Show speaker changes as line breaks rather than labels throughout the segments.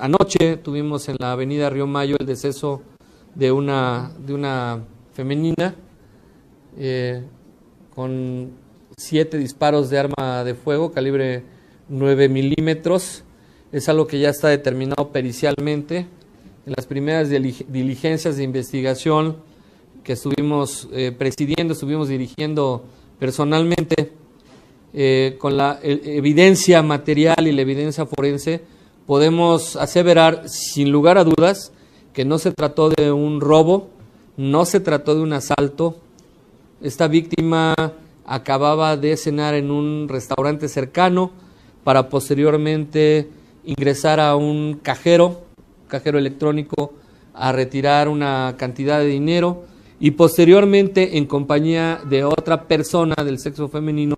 anoche tuvimos en la avenida Río Mayo el deceso de una, de una femenina eh, con siete disparos de arma de fuego, calibre 9 milímetros. Es algo que ya está determinado pericialmente. En las primeras diligencias de investigación que estuvimos eh, presidiendo, estuvimos dirigiendo personalmente, eh, con la evidencia material y la evidencia forense, podemos aseverar sin lugar a dudas que no se trató de un robo, no se trató de un asalto. Esta víctima acababa de cenar en un restaurante cercano para posteriormente ingresar a un cajero, cajero electrónico, a retirar una cantidad de dinero y posteriormente en compañía de otra persona del sexo femenino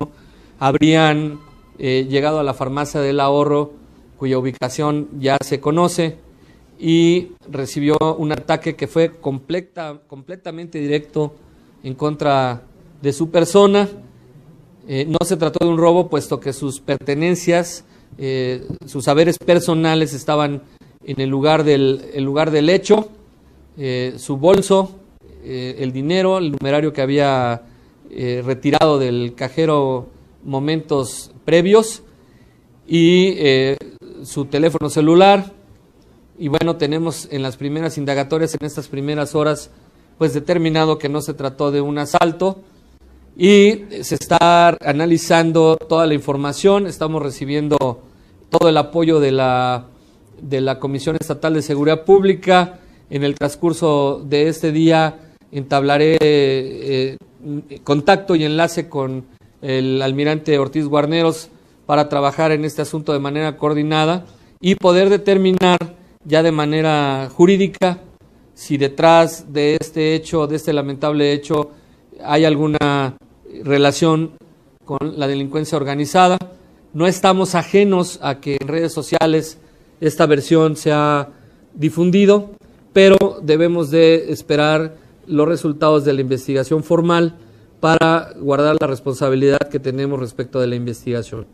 habrían eh, llegado a la farmacia del ahorro cuya ubicación ya se conoce y recibió un ataque que fue completa, completamente directo en contra de su persona. Eh, no se trató de un robo, puesto que sus pertenencias, eh, sus saberes personales estaban en el lugar del, el lugar del hecho, su bolso, el dinero, el numerario que había retirado del cajero momentos previos y eh, su teléfono celular. Y bueno, tenemos en las primeras indagatorias, en estas primeras horas, pues determinado que no se trató de un asalto y se está analizando toda la información, estamos recibiendo todo el apoyo de la, de la Comisión Estatal de Seguridad Pública. En el transcurso de este día entablaré eh, contacto y enlace con el almirante Ortiz Guarneros para trabajar en este asunto de manera coordinada y poder determinar ya de manera jurídica si detrás de este hecho, de este lamentable hecho, hay alguna relación con la delincuencia organizada. No estamos ajenos a que en redes sociales esta versión se ha difundido, pero debemos de esperar los resultados de la investigación formal para guardar la responsabilidad que tenemos respecto de la investigación.